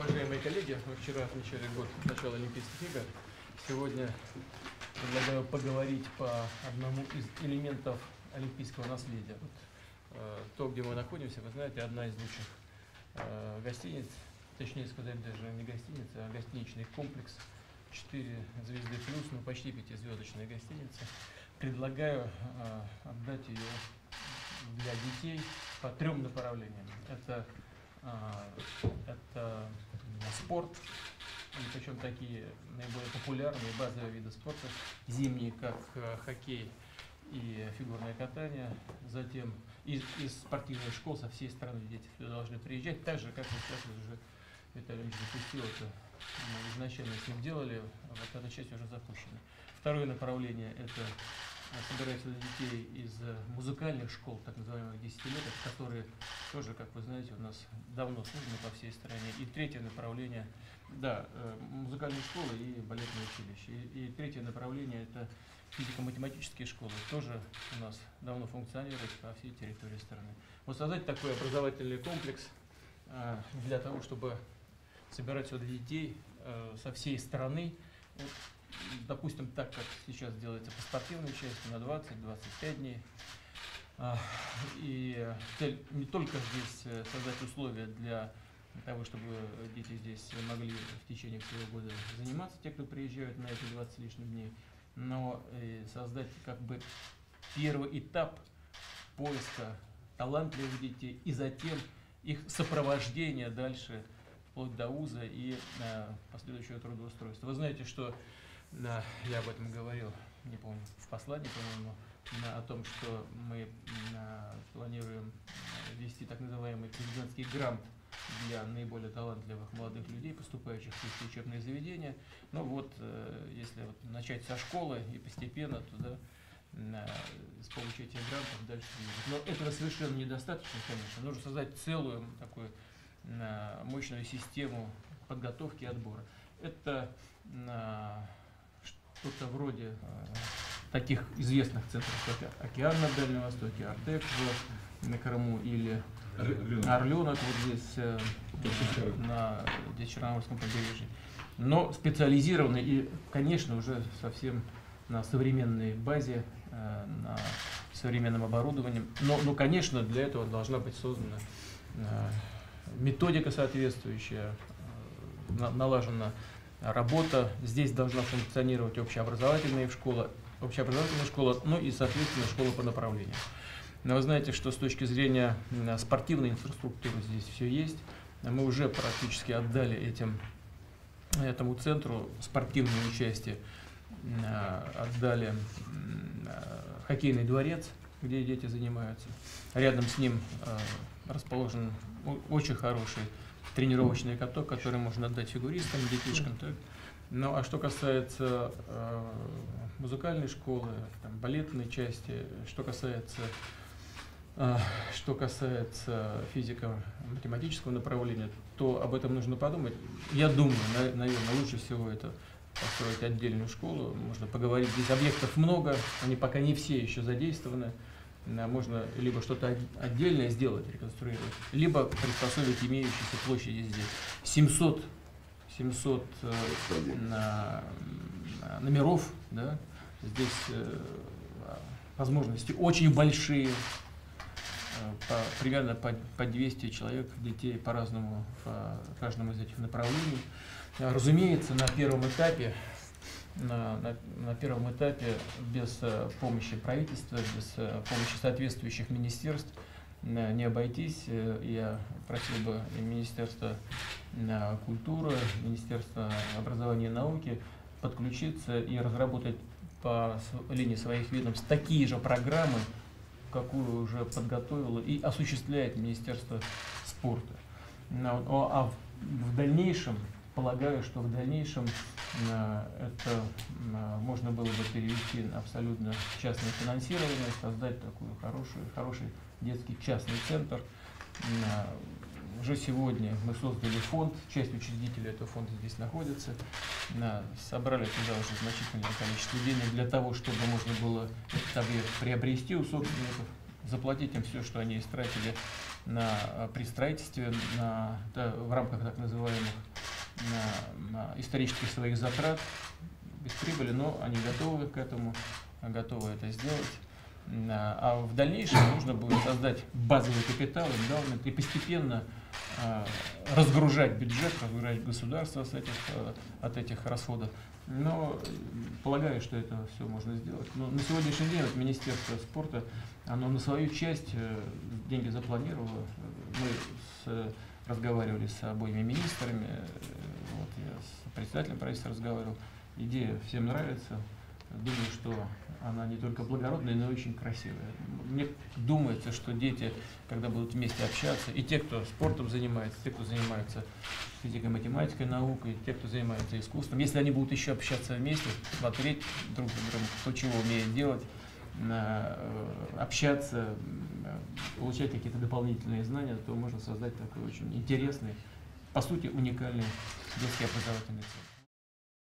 Уважаемые коллеги, мы вчера отмечали год начала Олимпийских игр. Сегодня предлагаю поговорить по одному из элементов олимпийского наследия. Вот, э, то, где мы находимся, вы знаете, одна из лучших э, гостиниц, точнее сказать, даже не гостиница, а гостиничный комплекс. Четыре звезды плюс, ну почти пятизвездочная гостиница. Предлагаю э, отдать ее для детей по трем направлениям. Это, а, это спорт, причем такие наиболее популярные базовые виды спорта, зимние, как э, хоккей и фигурное катание, затем из, из спортивных школ со всей страны дети должны приезжать, так же, как мы сейчас уже Виталий Ильич запустил это, мы изначально с ним делали, вот эта часть уже запущена. Второе направление – это собираются детей из э, музыкальных школ, так называемых десятилеток, которые тоже, как вы знаете, у нас давно созданы по всей стране. И третье направление, да, э, музыкальные школы и балетные училища. И, и третье направление – это физико-математические школы, тоже у нас давно функционируют по всей территории страны. Вот создать такой образовательный комплекс э, для того, чтобы собирать сюда детей со всей страны, допустим, так, как сейчас делается по спортивной части, на 20-25 дней. А, и цель не только здесь э, создать условия для того, чтобы дети здесь могли в течение всего года заниматься, те, кто приезжают на эти 20 лишних дней, но и создать как бы первый этап поиска талантливых детей и затем их сопровождение дальше вплоть до УЗа и э, последующего трудоустройства. Вы знаете, что да, я об этом говорил, не помню, в послании, по-моему, о том, что мы планируем ввести так называемый президентский грант для наиболее талантливых молодых людей, поступающих в высшие учебные заведения. Ну вот, э, если вот начать со школы и постепенно туда с помощью этих грантов дальше. Но этого совершенно недостаточно, конечно. Нужно создать целую такую мощную систему подготовки и отбора. Это что-то вроде э, таких известных центров, как Океан на Дальнем Востоке, Артек на Крыму или Орленок вот здесь э, на Черноморском побережье. Но специализированный и, конечно, уже совсем на современной базе, э, на современном оборудовании. Но, но, конечно, для этого должна быть создана методика соответствующая, налажена работа. Здесь должна функционировать общеобразовательная школа, общеобразовательная школа, ну и, соответственно, школа по направлениям. Но вы знаете, что с точки зрения спортивной инфраструктуры здесь все есть. Мы уже практически отдали этим, этому центру спортивное участие, отдали хоккейный дворец, где дети занимаются. Рядом с ним расположен очень хороший тренировочный каток, который можно отдать фигуристам, детишкам. Так. Ну а что касается э, музыкальной школы, там, балетной части, что касается э, что касается физико-математического направления, то об этом нужно подумать. Я думаю, на, наверное, лучше всего это построить отдельную школу. Можно поговорить. Здесь объектов много, они пока не все еще задействованы можно либо что-то отдельное сделать, реконструировать, либо приспособить имеющиеся площади здесь. 700, 700 э, номеров, да, здесь э, возможности очень большие, э, по, примерно по, по 200 человек, детей по-разному в каждом из этих направлений. Разумеется, на первом этапе на, на, на первом этапе без э, помощи правительства, без э, помощи соответствующих министерств э, не обойтись. Я просил бы Министерство культуры, Министерство образования и науки подключиться и разработать по линии своих ведомств такие же программы, какую уже подготовило и осуществляет Министерство спорта. А в дальнейшем полагаю, что в дальнейшем э, это э, можно было бы перевести на абсолютно частное финансирование, создать такой хороший, хороший детский частный центр. Э, уже сегодня мы создали фонд, часть учредителей этого фонда здесь находится, собрали туда уже значительное количество денег для того, чтобы можно было этот объект приобрести у собственников, заплатить им все, что они истратили на, при строительстве на, да, в рамках так называемых на, на исторических своих затрат, без прибыли, но они готовы к этому, готовы это сделать. А в дальнейшем нужно будет создать базовый капитал, и постепенно а, разгружать бюджет, разгружать государство с этих, э, от этих расходов. Но полагаю, что это все можно сделать. Но на сегодняшний день вот Министерство спорта, оно на свою часть э, деньги запланировало. Мы с, разговаривали с обоими министрами, э, вот я с председателем правительства разговаривал. Идея всем нравится. Думаю, что она не только благородная, но и очень красивая. Мне думается, что дети, когда будут вместе общаться, и те, кто спортом занимается, те, кто занимается физикой, математикой, наукой, те, кто занимается искусством, если они будут еще общаться вместе, смотреть друг за другом, кто чего умеет делать, общаться, э, получать какие-то дополнительные знания, то можно создать такой очень интересный, по сути, уникальный детский образовательный центр.